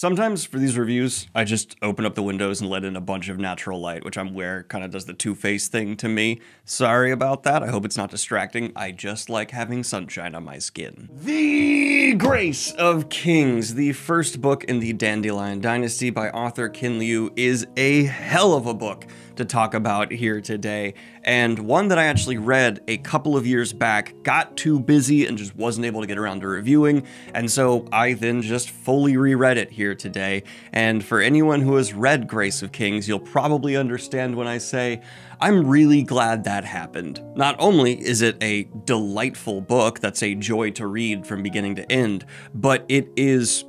Sometimes for these reviews, I just open up the windows and let in a bunch of natural light, which I'm aware kind of does the two face thing to me. Sorry about that. I hope it's not distracting. I just like having sunshine on my skin. The Grace of Kings, the first book in the Dandelion Dynasty by author Ken Liu, is a hell of a book to talk about here today, and one that I actually read a couple of years back, got too busy and just wasn't able to get around to reviewing, and so I then just fully reread it here today. And for anyone who has read Grace of Kings, you'll probably understand when I say, I'm really glad that happened. Not only is it a delightful book that's a joy to read from beginning to end, but it is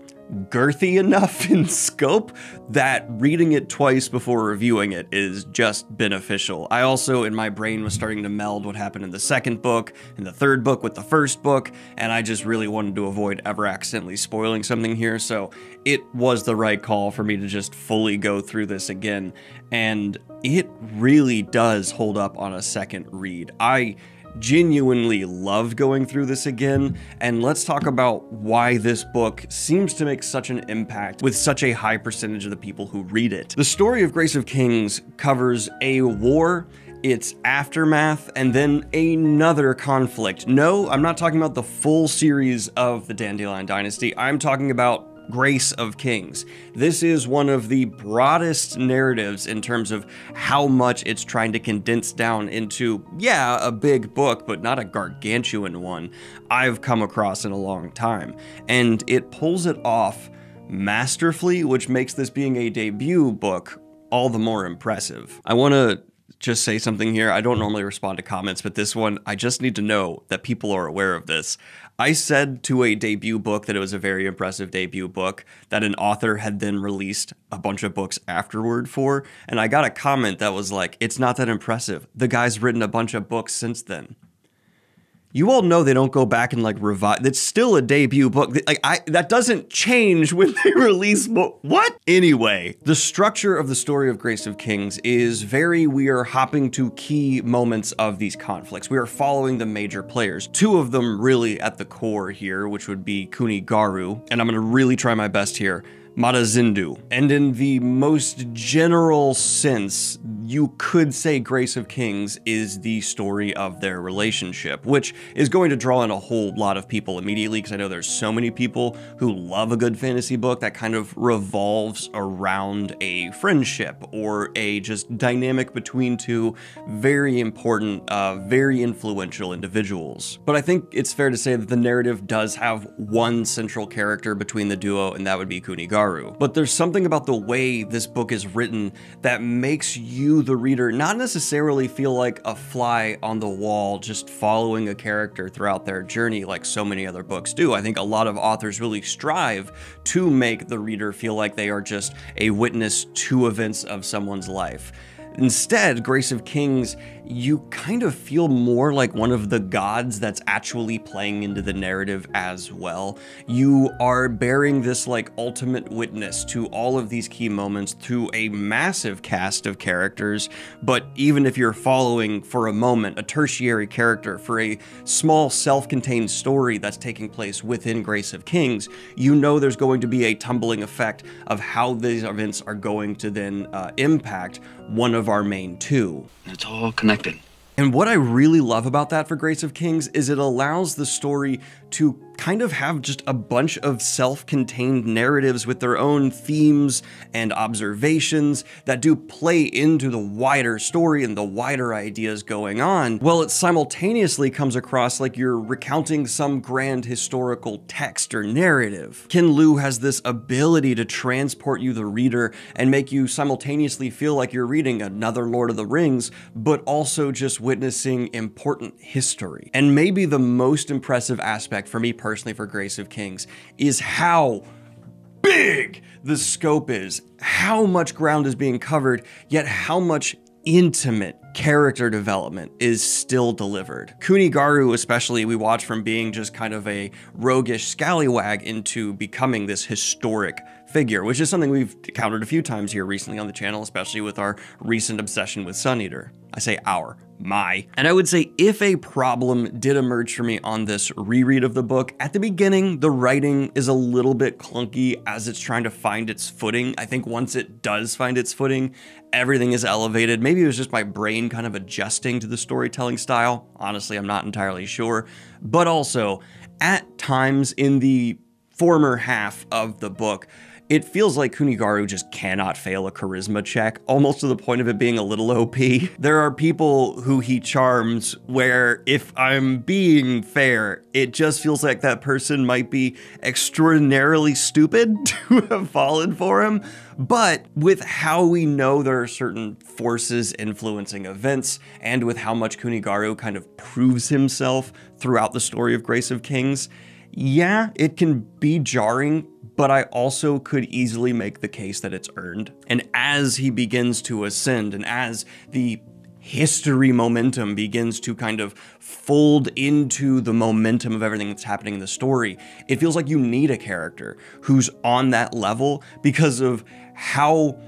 girthy enough in scope that reading it twice before reviewing it is just beneficial. I also, in my brain, was starting to meld what happened in the second book and the third book with the first book, and I just really wanted to avoid ever accidentally spoiling something here, so it was the right call for me to just fully go through this again, and it really does hold up on a second read. I genuinely loved going through this again, and let's talk about why this book seems to make such an impact with such a high percentage of the people who read it. The story of Grace of Kings covers a war its aftermath, and then another conflict. No, I'm not talking about the full series of the Dandelion Dynasty. I'm talking about Grace of Kings. This is one of the broadest narratives in terms of how much it's trying to condense down into, yeah, a big book, but not a gargantuan one I've come across in a long time. And it pulls it off masterfully, which makes this being a debut book all the more impressive. I want to just say something here. I don't normally respond to comments, but this one, I just need to know that people are aware of this. I said to a debut book that it was a very impressive debut book that an author had then released a bunch of books afterward for, and I got a comment that was like, it's not that impressive. The guy's written a bunch of books since then you all know they don't go back and like revise. It's still a debut book. Like I, that doesn't change when they release. What? Anyway, the structure of the story of Grace of Kings is very. We are hopping to key moments of these conflicts. We are following the major players. Two of them really at the core here, which would be Kuni Garu, and I'm gonna really try my best here. Mata Zyndu. And in the most general sense, you could say Grace of Kings is the story of their relationship, which is going to draw in a whole lot of people immediately because I know there's so many people who love a good fantasy book that kind of revolves around a friendship or a just dynamic between two very important, uh, very influential individuals. But I think it's fair to say that the narrative does have one central character between the duo, and that would be Kuni Garu. But there's something about the way this book is written that makes you, the reader, not necessarily feel like a fly on the wall just following a character throughout their journey like so many other books do. I think a lot of authors really strive to make the reader feel like they are just a witness to events of someone's life. Instead, Grace of Kings you kind of feel more like one of the gods that's actually playing into the narrative as well. You are bearing this like ultimate witness to all of these key moments through a massive cast of characters, but even if you're following for a moment a tertiary character for a small self-contained story that's taking place within Grace of Kings, you know there's going to be a tumbling effect of how these events are going to then uh, impact one of our main two. It's all connected. And what I really love about that for Grace of Kings is it allows the story to kind of have just a bunch of self contained narratives with their own themes and observations that do play into the wider story and the wider ideas going on, while it simultaneously comes across like you're recounting some grand historical text or narrative. Ken Liu has this ability to transport you, the reader, and make you simultaneously feel like you're reading another Lord of the Rings, but also just witnessing important history. And maybe the most impressive aspect for me personally personally for Grace of Kings is how big the scope is, how much ground is being covered, yet how much intimate character development is still delivered. Kuni Garu, especially, we watch from being just kind of a roguish scallywag into becoming this historic figure, which is something we've encountered a few times here recently on the channel, especially with our recent obsession with Sun Eater. I say our, my. And I would say if a problem did emerge for me on this reread of the book, at the beginning, the writing is a little bit clunky as it's trying to find its footing. I think once it does find its footing, everything is elevated. Maybe it was just my brain kind of adjusting to the storytelling style. Honestly, I'm not entirely sure. But also, at times in the former half of the book, it feels like Kuni Garu just cannot fail a charisma check, almost to the point of it being a little OP. There are people who he charms where, if I'm being fair, it just feels like that person might be extraordinarily stupid to have fallen for him. But with how we know there are certain forces influencing events, and with how much Kuni Garu kind of proves himself throughout the story of Grace of Kings, yeah, it can be jarring, but I also could easily make the case that it's earned. And as he begins to ascend, and as the history momentum begins to kind of fold into the momentum of everything that's happening in the story, it feels like you need a character who's on that level because of how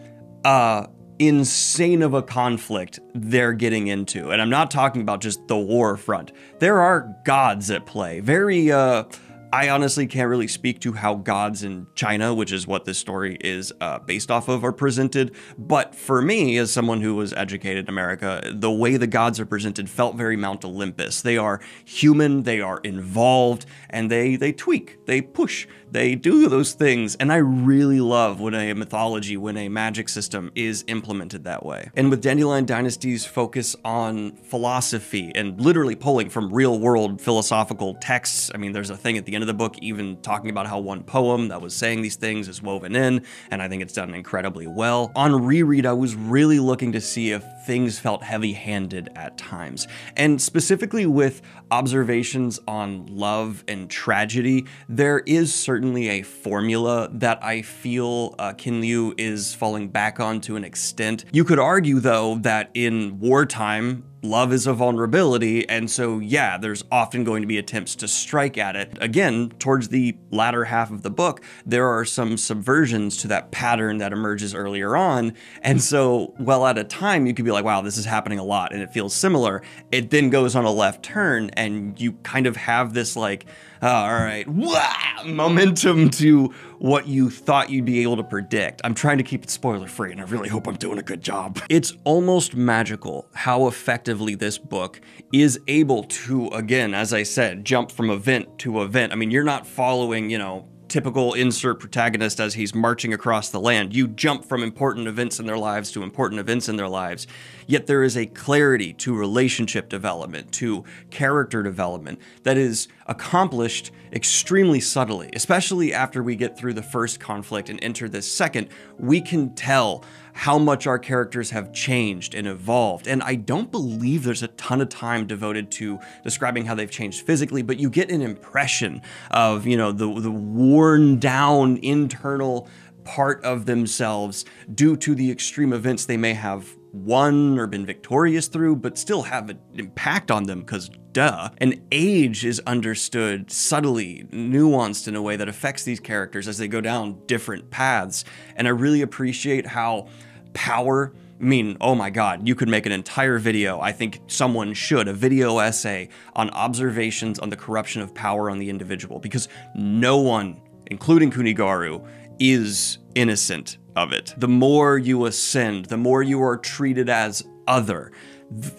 uh, insane of a conflict they're getting into. And I'm not talking about just the war front. There are gods at play. Very uh I honestly can't really speak to how gods in China, which is what this story is uh, based off of, are presented. But for me, as someone who was educated in America, the way the gods are presented felt very Mount Olympus. They are human, they are involved, and they they tweak, they push, they do those things. And I really love when a mythology, when a magic system is implemented that way. And with Dandelion Dynasty's focus on philosophy and literally pulling from real world philosophical texts, I mean, there's a thing at the end of the book even talking about how one poem that was saying these things is woven in, and I think it's done incredibly well. On reread, I was really looking to see if things felt heavy handed at times. And specifically with observations on love and tragedy, there is certainly a formula that I feel uh, Ken Liu is falling back on to an extent. You could argue, though, that in wartime, love is a vulnerability, and so yeah, there's often going to be attempts to strike at it. Again, towards the latter half of the book, there are some subversions to that pattern that emerges earlier on, and so well at a time you could be like, wow, this is happening a lot, and it feels similar. It then goes on a left turn, and you kind of have this like, Ah, all right, wah, momentum to what you thought you'd be able to predict. I'm trying to keep it spoiler free, and I really hope I'm doing a good job. It's almost magical how effectively this book is able to, again, as I said, jump from event to event. I mean, you're not following, you know, typical insert protagonist as he's marching across the land. You jump from important events in their lives to important events in their lives. Yet there is a clarity to relationship development, to character development that is accomplished extremely subtly. Especially after we get through the first conflict and enter this second, we can tell how much our characters have changed and evolved. And I don't believe there's a ton of time devoted to describing how they've changed physically, but you get an impression of, you know, the, the worn down internal part of themselves due to the extreme events they may have won or been victorious through, but still have an impact on them because duh. And age is understood subtly, nuanced in a way that affects these characters as they go down different paths. And I really appreciate how power I mean, oh my God, you could make an entire video. I think someone should, a video essay on observations on the corruption of power on the individual, because no one, including Kuni Garu, is innocent of it. The more you ascend, the more you are treated as other,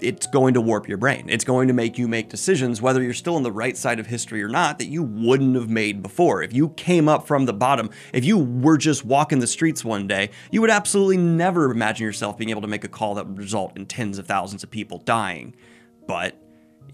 it's going to warp your brain. It's going to make you make decisions, whether you're still on the right side of history or not, that you wouldn't have made before. If you came up from the bottom, if you were just walking the streets one day, you would absolutely never imagine yourself being able to make a call that would result in tens of thousands of people dying. But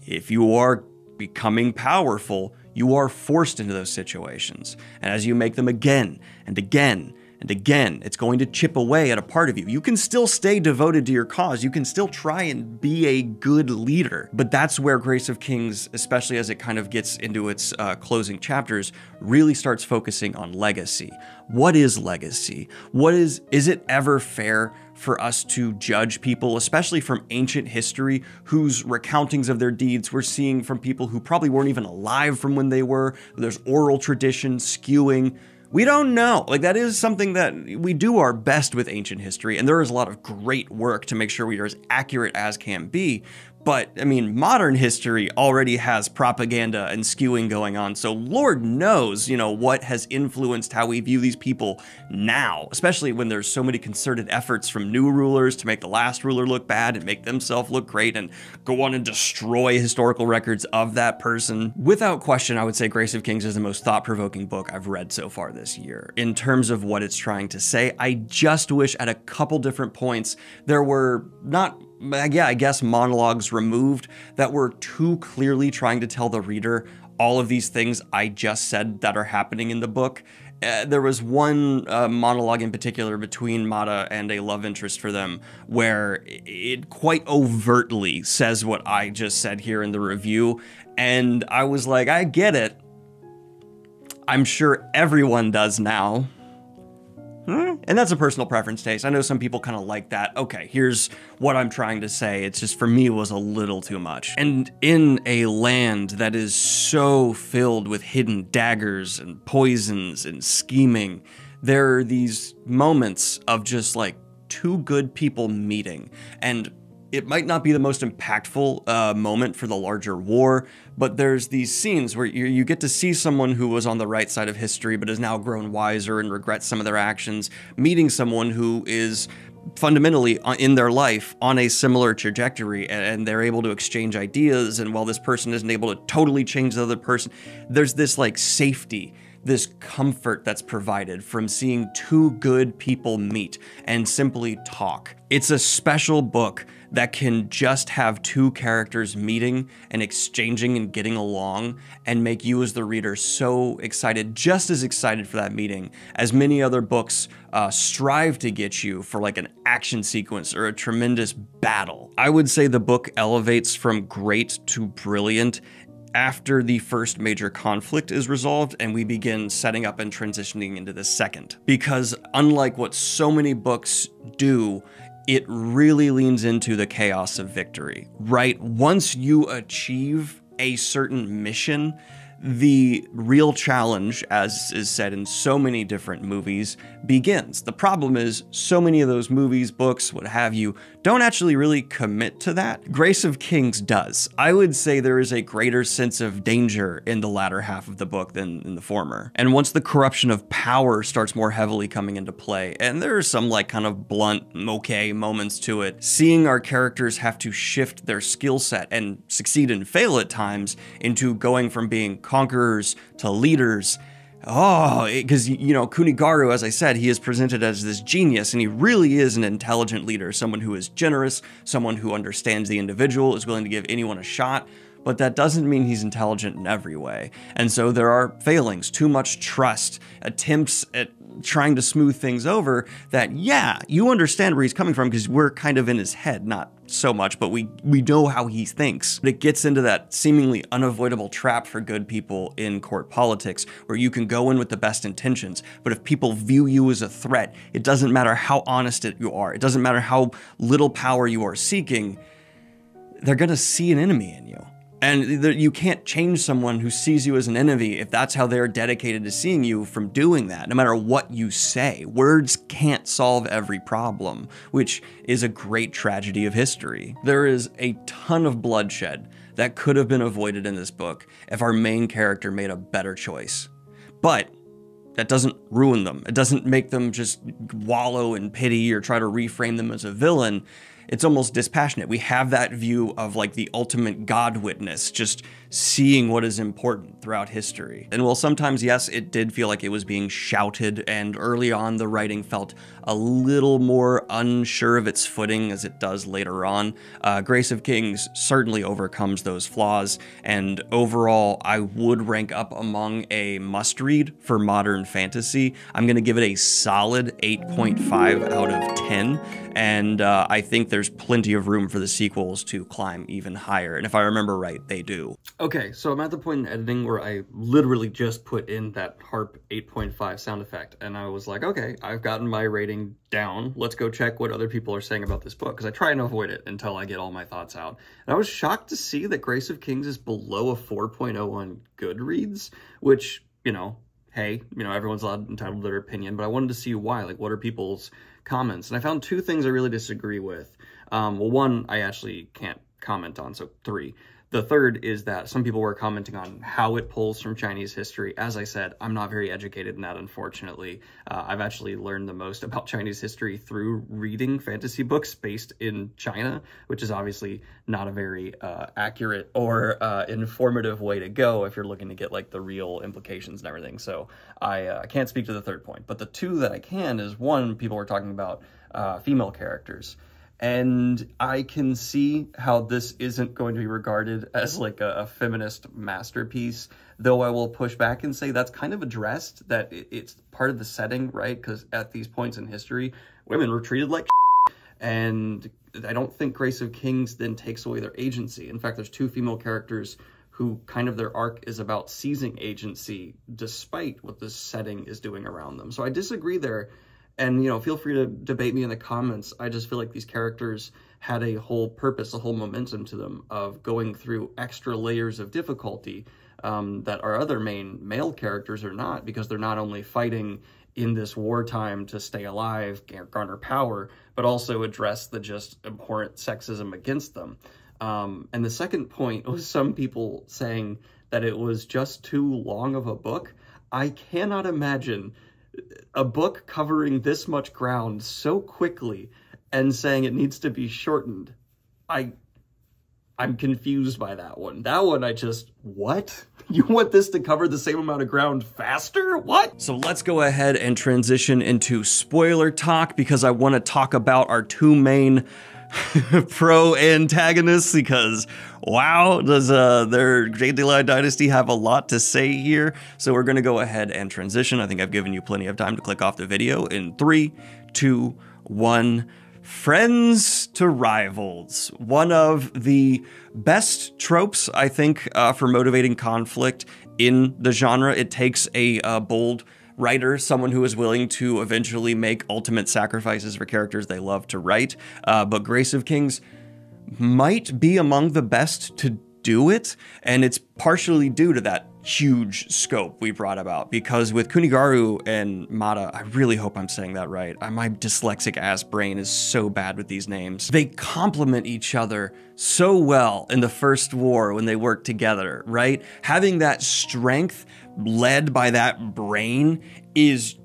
if you are becoming powerful, you are forced into those situations. And as you make them again and again and again, it's going to chip away at a part of you. You can still stay devoted to your cause. You can still try and be a good leader. But that's where Grace of Kings, especially as it kind of gets into its uh, closing chapters, really starts focusing on legacy. What is legacy? What is, is it ever fair for us to judge people, especially from ancient history, whose recountings of their deeds we're seeing from people who probably weren't even alive from when they were? There's oral tradition skewing We don't know. Like, that is something that we do our best with ancient history, and there is a lot of great work to make sure we are as accurate as can be. But, I mean, modern history already has propaganda and skewing going on, so Lord knows, you know, what has influenced how we view these people now, especially when there's so many concerted efforts from new rulers to make the last ruler look bad and make themselves look great and go on and destroy historical records of that person. Without question, I would say Grace of Kings is the most thought provoking book I've read so far this year. In terms of what it's trying to say, I just wish at a couple different points there were not yeah, I guess monologues removed that were too clearly trying to tell the reader all of these things I just said that are happening in the book. Uh, there was one uh, monologue in particular between Mata and a love interest for them where it quite overtly says what I just said here in the review. And I was like, I get it. I'm sure everyone does now. And that's a personal preference taste. I know some people kind of like that. Okay, here's what I'm trying to say. It's just for me was a little too much. And in a land that is so filled with hidden daggers and poisons and scheming, there are these moments of just like two good people meeting and it might not be the most impactful uh, moment for the larger war, but there's these scenes where you, you, get to see someone who was on the right side of history but has now grown wiser and regrets some of their actions, meeting someone who is fundamentally uh, in their life on a similar trajectory and they're able to exchange ideas and while this person isn't able to totally change the other person there's this like safety this comfort that's provided from seeing two good people meet and simply talk. It's a special book that can just have two characters meeting and exchanging and getting along and make you as the reader so excited, just as excited for that meeting as many other books uh, strive to get you for like an action sequence or a tremendous battle. I would say the book elevates from great to brilliant after the first major conflict is resolved and we begin setting up and transitioning into the second. Because unlike what so many books do, it really leans into the chaos of victory, right? Once you achieve a certain mission, the real challenge, as is said in so many different movies, begins. The problem is, so many of those movies, books, what have you, don't actually really commit to that. Grace of Kings does. I would say there is a greater sense of danger in the latter half of the book than in the former. And once the corruption of power starts more heavily coming into play, and there are some like kind of blunt, okay moments to it, seeing our characters have to shift their skill set and succeed and fail at times into going from being conquerors to leaders. Oh, because, you know, Kuni Garu, as I said, he is presented as this genius, and he really is an intelligent leader, someone who is generous, someone who understands the individual, is willing to give anyone a shot, but that doesn't mean he's intelligent in every way. And so there are failings, too much trust, attempts at trying to smooth things over that, yeah, you understand where he's coming from because we're kind of in his head, not so much, but we, we know how he thinks. But it gets into that seemingly unavoidable trap for good people in court politics where you can go in with the best intentions, but if people view you as a threat, it doesn't matter how honest you are, it doesn't matter how little power you are seeking, they're gonna see an enemy in you. And you can't change someone who sees you as an enemy if that's how they're dedicated to seeing you from doing that, no matter what you say. Words can't solve every problem, which is a great tragedy of history. There is a ton of bloodshed that could have been avoided in this book if our main character made a better choice. But that doesn't ruin them. It doesn't make them just wallow in pity or try to reframe them as a villain it's almost dispassionate. We have that view of like the ultimate God witness, just seeing what is important throughout history. And while sometimes, yes, it did feel like it was being shouted, and early on the writing felt a little more unsure of its footing as it does later on, uh, Grace of Kings certainly overcomes those flaws, and overall, I would rank up among a must read for modern fantasy. I'm going to give it a solid 8.5 out of 10 and uh, I think there's plenty of room for the sequels to climb even higher. And if I remember right, they do. Okay, so I'm at the point in editing where I literally just put in that harp 8.5 sound effect, and I was like, okay, I've gotten my rating down. Let's go check what other people are saying about this book, because I try and avoid it until I get all my thoughts out. And I was shocked to see that Grace of Kings is below a 4.0 on Goodreads, which, you know, hey, you know, everyone's allowed entitled to their opinion, but I wanted to see why. Like, what are people's comments? And I found two things I really disagree with. Um, well, one I actually can't comment on, so three. The third is that some people were commenting on how it pulls from Chinese history. As I said, I'm not very educated in that, unfortunately. Uh, I've actually learned the most about Chinese history through reading fantasy books based in China, which is obviously not a very uh, accurate or uh, informative way to go if you're looking to get like the real implications and everything. So I uh, can't speak to the third point. But the two that I can is one, people were talking about uh, female characters. And I can see how this isn't going to be regarded as like a, a, feminist masterpiece, though I will push back and say that's kind of addressed, that it, it's part of the setting, right? Because at these points in history, women were treated like and I don't think Grace of Kings then takes away their agency. In fact, there's two female characters who kind of their arc is about seizing agency despite what the setting is doing around them. So I disagree there and, you know, feel free to debate me in the comments. I just feel like these characters had a whole purpose, a whole momentum to them of going through extra layers of difficulty um, that our other main male characters are not, because they're not only fighting in this wartime to stay alive, garner power, but also address the just abhorrent sexism against them. Um, and the second point was some people saying that it was just too long of a book. I cannot imagine a book covering this much ground so quickly and saying it needs to be shortened. I I'm confused by that one. That one I just what? You want this to cover the same amount of ground faster? What? So let's go ahead and transition into spoiler talk because I want to talk about our two main pro antagonists because wow, does uh, their Jade Dynasty have a lot to say here? So we're going to go ahead and transition. I think I've given you plenty of time to click off the video in three, two, one. Friends to rivals. One of the best tropes, I think, uh, for motivating conflict in the genre. It takes a uh, bold writer, someone who is willing to eventually make ultimate sacrifices for characters they love to write. Uh, but Grace of Kings might be among the best to do it, and it's partially due to that huge scope we brought about because with Kuni Garu and Mata, I really hope I'm saying that right. My dyslexic ass brain is so bad with these names. They complement each other so well in the first war when they work together, right? Having that strength led by that brain is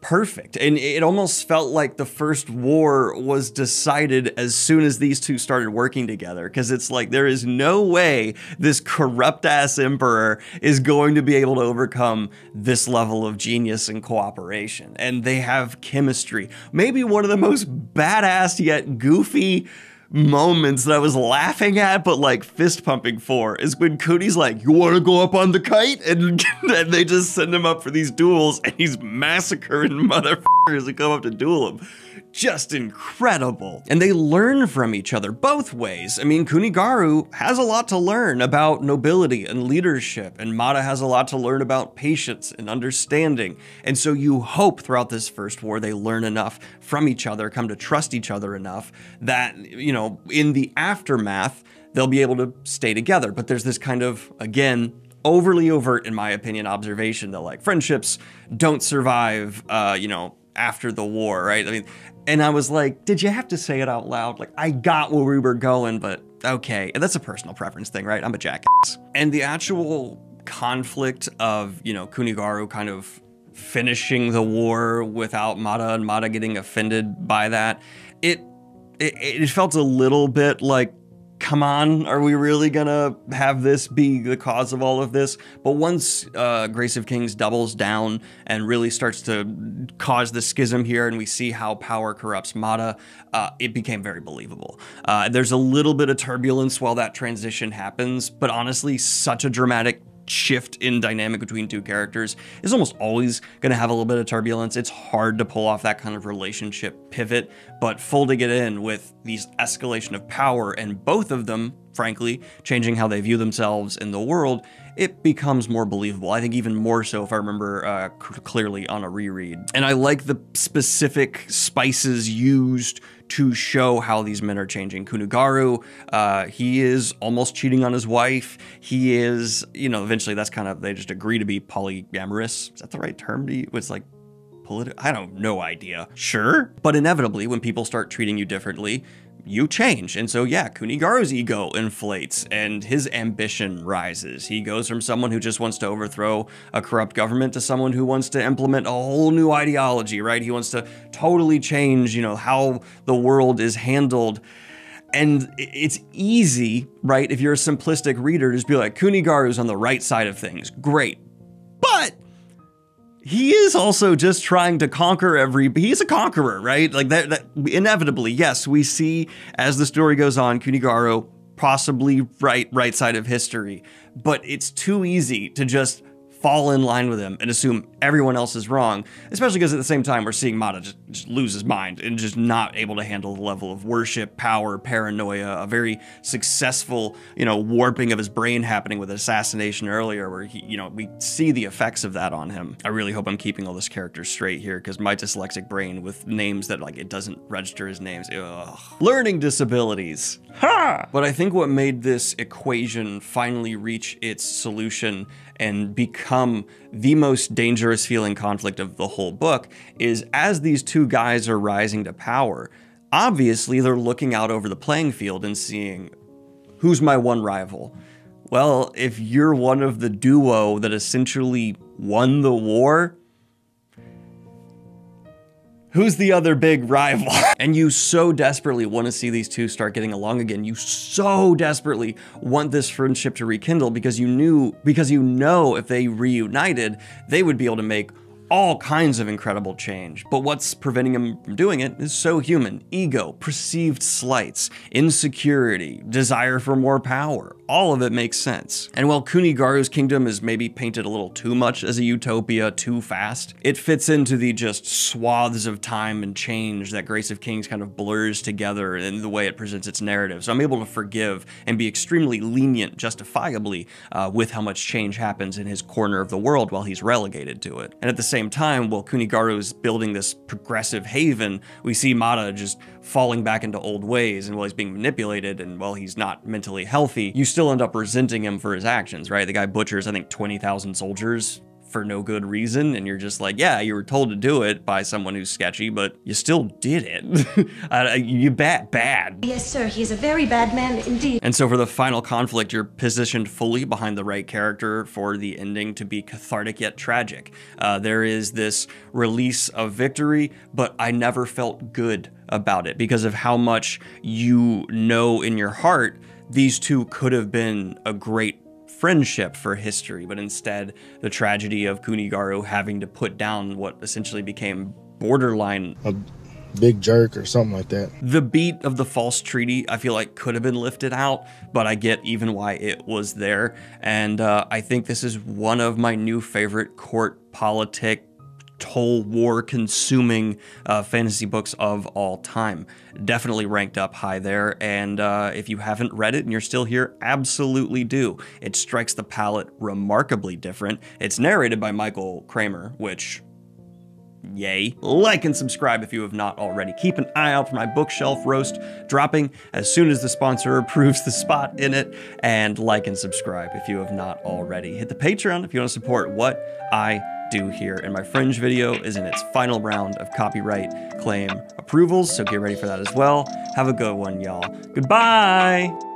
perfect. And it almost felt like the first war was decided as soon as these two started working together. Because it's like, there is no way this corrupt ass emperor is going to be able to overcome this level of genius and cooperation. And they have chemistry. Maybe one of the most badass yet goofy moments that I was laughing at, but like fist pumping for is when Cody's like, You want to go up on the kite? And, and they just send him up for these duels, and he's massacring motherfuckers that come up to duel him just incredible. And they learn from each other both ways. I mean, Kuni Garu has a lot to learn about nobility and leadership, and Mata has a lot to learn about patience and understanding. And so you hope throughout this first war they learn enough from each other, come to trust each other enough that, you know, in the aftermath, they'll be able to stay together. But there's this kind of, again, overly overt, in my opinion, observation that like friendships don't survive, uh, you know, after the war, right? I mean, and I was like, did you have to say it out loud? Like, I got where we were going, but okay. And that's a personal preference thing, right? I'm a jackass. And the actual conflict of, you know, Kuni Garu kind of finishing the war without Mata and Mata getting offended by that, it, it, felt a little bit like come on, are we really gonna have this be the cause of all of this? But once uh, Grace of Kings doubles down and really starts to cause the schism here, and we see how power corrupts Mata, uh, it became very believable. Uh, there's a little bit of turbulence while that transition happens, but honestly, such a dramatic shift in dynamic between two characters is almost always going to have a little bit of turbulence. It's hard to pull off that kind of relationship pivot, but folding it in with these escalation of power and both of them, frankly, changing how they view themselves in the world, it becomes more believable. I think even more so if I remember uh, clearly on a reread. And I like the specific spices used to show how these men are changing. Kuni Garu, uh, he is almost cheating on his wife. He is, you know, eventually that's kind of, they just agree to be polyamorous. Is that the right term to use? It's like political, I don't, no idea. Sure. But inevitably, when people start treating you differently, you change. And so, yeah, Kuni Garu's ego inflates and his ambition rises. He goes from someone who just wants to overthrow a corrupt government to someone who wants to implement a whole new ideology, right? He wants to totally change, you know, how the world is handled. And it's easy, right? If you're a simplistic reader, just be like, Kuni Garu's on the right side of things. Great. He is also just trying to conquer every he's a conqueror right? Like that, that inevitably yes we see as the story goes on Kuni Garu possibly right right side of history but it's too easy to just fall in line with him and assume everyone else is wrong, especially because at the same time we're seeing Mata just, just, lose his mind and just not able to handle the level of worship, power, paranoia, a very successful, you know, warping of his brain happening with assassination earlier where he, you know, we see the effects of that on him. I really hope I'm keeping all this character straight here because my dyslexic brain with names that like it doesn't register his names. Ugh. Learning disabilities. Ha! But I think what made this equation finally reach its solution and become the most dangerous feeling conflict of the whole book is as these two guys are rising to power, obviously they're looking out over the playing field and seeing who's my one rival. Well, if you're one of the duo that essentially won the war, who's the other big rival? and you so desperately want to see these two start getting along again. You so desperately want this friendship to rekindle because you knew, because you know if they reunited, they would be able to make all kinds of incredible change, but what's preventing him from doing it is so human. Ego, perceived slights, insecurity, desire for more power, all of it makes sense. And while Kuni Garu's kingdom is maybe painted a little too much as a utopia too fast, it fits into the just swaths of time and change that Grace of Kings kind of blurs together in the way it presents its narrative. So I'm able to forgive and be extremely lenient, justifiably, uh, with how much change happens in his corner of the world while he's relegated to it. And at the same same time, while Kuni Garu is building this progressive haven, we see Mata just falling back into old ways, and while he's being manipulated and while he's not mentally healthy, you still end up resenting him for his actions, right? The guy butchers, I think, 20,000 soldiers for no good reason and you're just like yeah you were told to do it by someone who's sketchy but you still did it. Uh, you bad bad. Yes sir he's a very bad man indeed. And so for the final conflict you're positioned fully behind the right character for the ending to be cathartic yet tragic. Uh, there is this release of victory but i never felt good about it because of how much you know in your heart these two could have been a great friendship for history, but instead the tragedy of Kuni Garu having to put down what essentially became borderline a big jerk or something like that. The beat of the false treaty, I feel like could have been lifted out, but I get even why it was there. And uh, I think this is one of my new favorite court politic toll war consuming uh, fantasy books of all time. Definitely ranked up high there. And uh, if you haven't read it and you're still here, absolutely do. It strikes the palate remarkably different. It's narrated by Michael Kramer, which Yay. Like and subscribe if you have not already. Keep an eye out for my bookshelf roast dropping as soon as the sponsor approves the spot in it. And like and subscribe if you have not already. Hit the Patreon if you want to support what I do here. And my Fringe video is in its final round of copyright claim approvals, so get ready for that as well. Have a good one, y'all. Goodbye!